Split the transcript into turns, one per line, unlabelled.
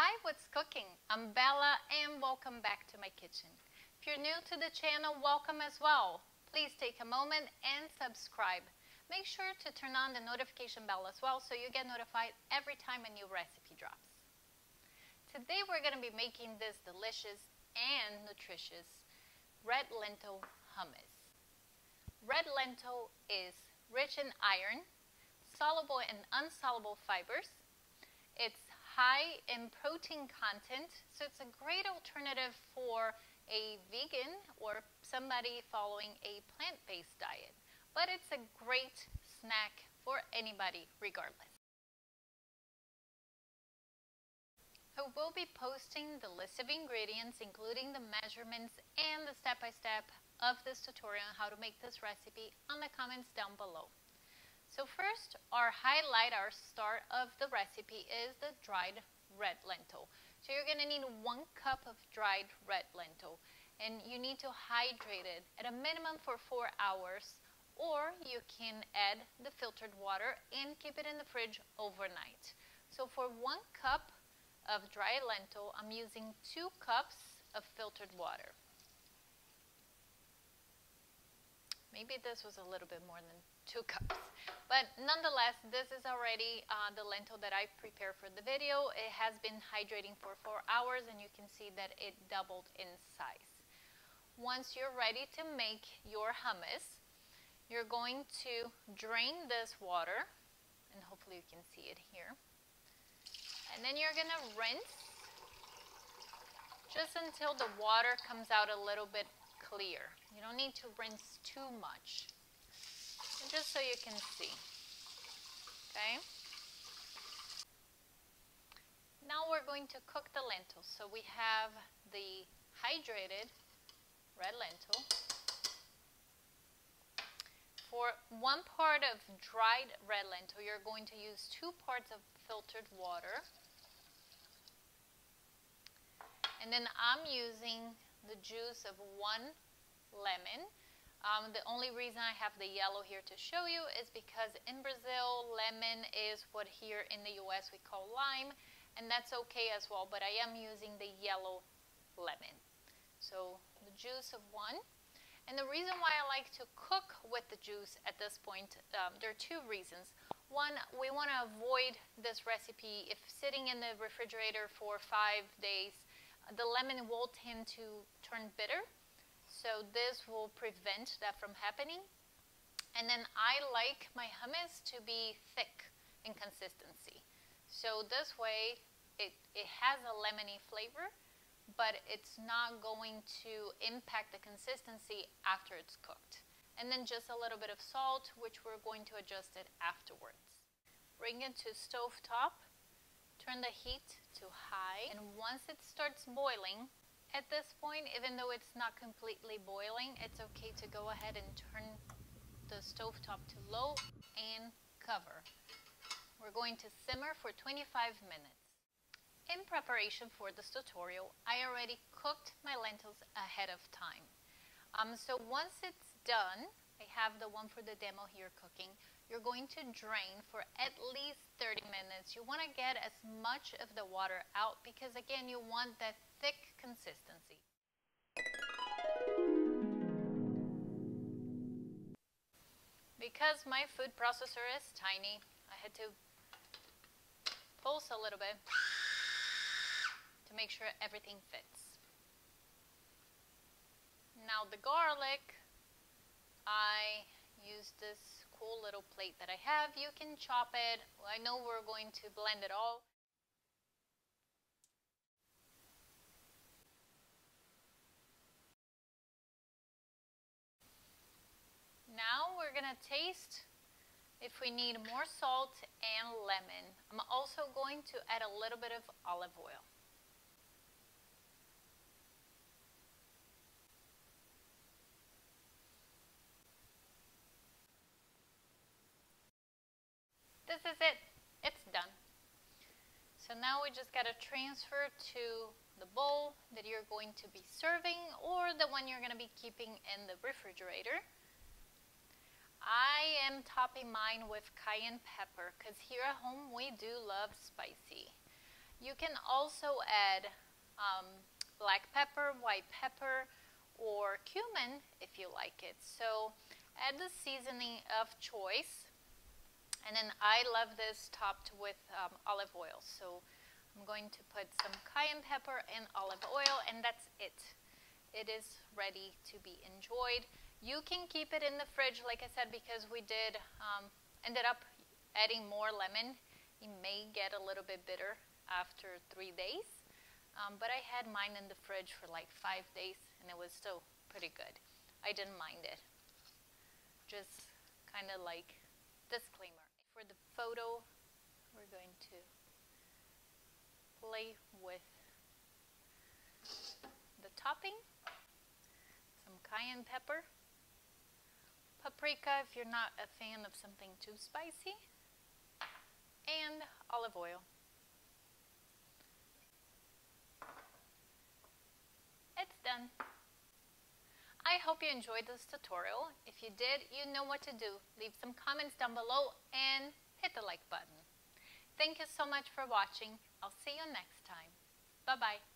Hi, what's cooking? I'm Bella and welcome back to my kitchen. If you're new to the channel, welcome as well. Please take a moment and subscribe. Make sure to turn on the notification bell as well so you get notified every time a new recipe drops. Today we're going to be making this delicious and nutritious red lentil hummus. Red lentil is rich in iron, soluble and insoluble fibers. It's high in protein content, so it's a great alternative for a vegan or somebody following a plant-based diet. But it's a great snack for anybody regardless. I will be posting the list of ingredients, including the measurements and the step-by-step -step of this tutorial on how to make this recipe on the comments down below. So first, our highlight, our start of the recipe is the dried red lentil. So you're going to need one cup of dried red lentil and you need to hydrate it at a minimum for four hours or you can add the filtered water and keep it in the fridge overnight. So for one cup of dry lentil, I'm using two cups of filtered water. Maybe this was a little bit more than two cups. But nonetheless, this is already uh, the lentil that I prepared for the video. It has been hydrating for four hours and you can see that it doubled in size. Once you're ready to make your hummus, you're going to drain this water and hopefully you can see it here. And then you're going to rinse just until the water comes out a little bit clear. You don't need to rinse too much just so you can see. Okay? Now we're going to cook the lentils. So we have the hydrated red lentil. For one part of dried red lentil, you're going to use two parts of filtered water. And then I'm using the juice of one lemon. Um, the only reason I have the yellow here to show you is because in Brazil, lemon is what here in the US we call lime, and that's okay as well, but I am using the yellow lemon. So the juice of one. And the reason why I like to cook with the juice at this point, um, there are two reasons. One, we want to avoid this recipe if sitting in the refrigerator for five days, the lemon will tend to turn bitter so this will prevent that from happening. And then I like my hummus to be thick in consistency. So this way it, it has a lemony flavor, but it's not going to impact the consistency after it's cooked. And then just a little bit of salt, which we're going to adjust it afterwards. Bring it to stove top, turn the heat to high, and once it starts boiling, at this point, even though it's not completely boiling, it's okay to go ahead and turn the stove top to low and cover. We're going to simmer for 25 minutes. In preparation for this tutorial, I already cooked my lentils ahead of time. Um, so once it's done, I have the one for the demo here cooking, you're going to drain for at least 30 minutes. You want to get as much of the water out because again, you want that thick consistency. Because my food processor is tiny, I had to pulse a little bit to make sure everything fits. Now the garlic, I use this cool little plate that I have. You can chop it. I know we're going to blend it all. Now we're to taste if we need more salt and lemon. I'm also going to add a little bit of olive oil. This is it. It's done. So now we just got to transfer to the bowl that you're going to be serving or the one you're going to be keeping in the refrigerator. I am topping mine with cayenne pepper because here at home we do love spicy. You can also add um, black pepper, white pepper, or cumin if you like it. So add the seasoning of choice. And then I love this topped with um, olive oil. So I'm going to put some cayenne pepper and olive oil and that's it. It is ready to be enjoyed. You can keep it in the fridge, like I said, because we did, um, ended up adding more lemon. It may get a little bit bitter after three days. Um, but I had mine in the fridge for like five days and it was still pretty good. I didn't mind it. Just kind of like disclaimer. For the photo, we're going to play with the topping, some cayenne pepper, paprika if you're not a fan of something too spicy, and olive oil. It's done. I hope you enjoyed this tutorial. If you did, you know what to do. Leave some comments down below and hit the like button. Thank you so much for watching. I'll see you next time. Bye-bye.